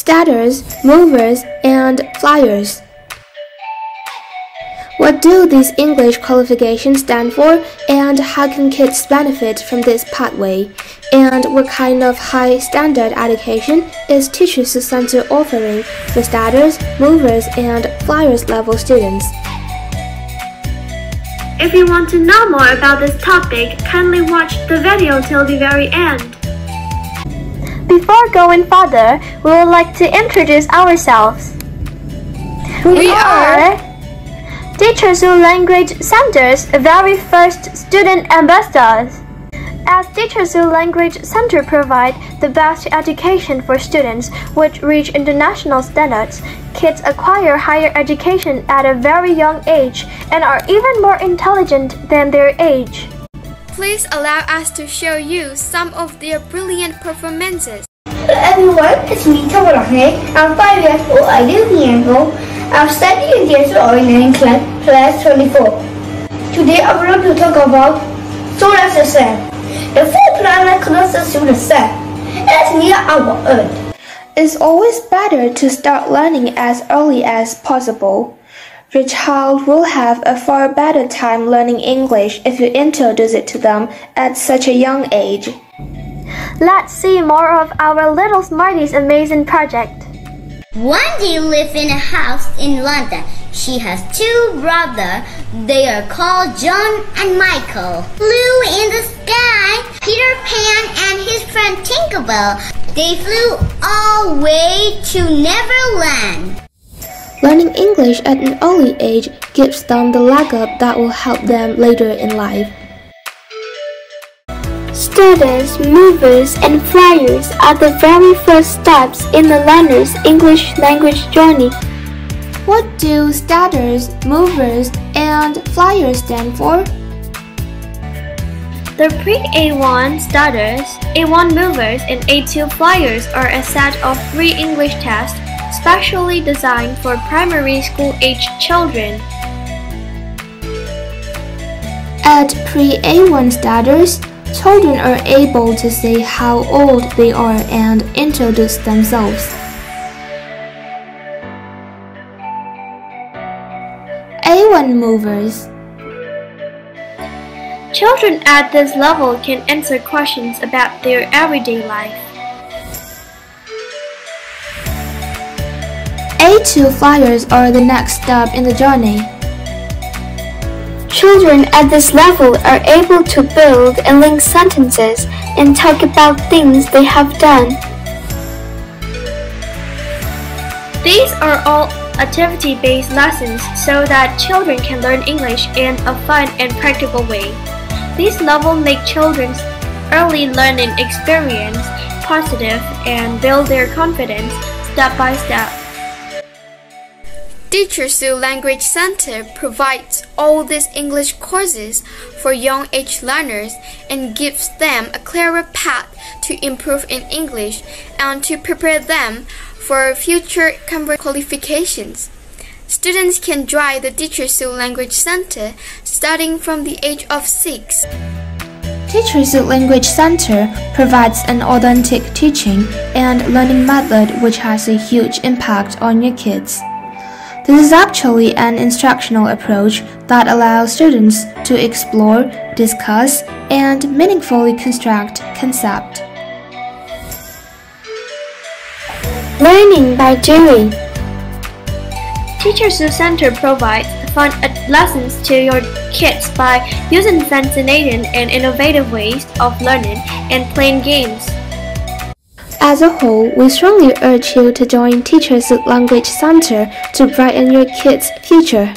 starters, movers, and flyers. What do these English qualifications stand for, and how can kids benefit from this pathway? And what kind of high standard education is Teacher Su Center offering for starters, movers, and flyers level students? If you want to know more about this topic, kindly watch the video till the very end. Before going further, we would like to introduce ourselves. We are Teacher Su Language Center's very first student ambassadors. As Teacher Su Language Center provide the best education for students which reach international standards, kids acquire higher education at a very young age and are even more intelligent than their age. Please allow us to show you some of their brilliant performances. Hello everyone, it's me Tamarahne. I'm 5 years old. I live in Yangon. I'm studying in the Ordinary class, class 24. Today I'm going to talk about solar system. The four planets closest to the sun is near our Earth. It's always better to start learning as early as possible. Your child will have a far better time learning English if you introduce it to them at such a young age. Let's see more of our Little Smarties amazing project. Wendy lives in a house in London. She has two brothers. They are called John and Michael. Flew in the sky, Peter Pan and his friend Tinkerbell. They flew all the way to Neverland. Learning English at an early age gives them the leg up that will help them later in life. Students, movers, and flyers are the very first steps in the learner's English language journey. What do starters, movers, and flyers stand for? The pre-A1 starters, A1 movers, and A2 flyers are a set of three English tests specially designed for primary school age children. At pre-A1 starters, children are able to say how old they are and introduce themselves. A1 movers Children at this level can answer questions about their everyday life. A2 flyers are the next step in the journey. Children at this level are able to build and link sentences and talk about things they have done. These are all activity-based lessons so that children can learn English in a fun and practical way. These levels make children's early learning experience positive and build their confidence step by step. Teacher Su Language Center provides all these English courses for young age learners and gives them a clearer path to improve in English and to prepare them for future Cambridge qualifications. Students can join the Teacher Su Language Center starting from the age of 6. Teacher Su Language Center provides an authentic teaching and learning method which has a huge impact on your kids. This is actually an instructional approach that allows students to explore, discuss, and meaningfully construct concept. Learning by doing. Teacher Su Center provides fun lessons to your kids by using fascinating and innovative ways of learning and playing games. As a whole, we strongly urge you to join Teacher Su Language Center to brighten your kids' future.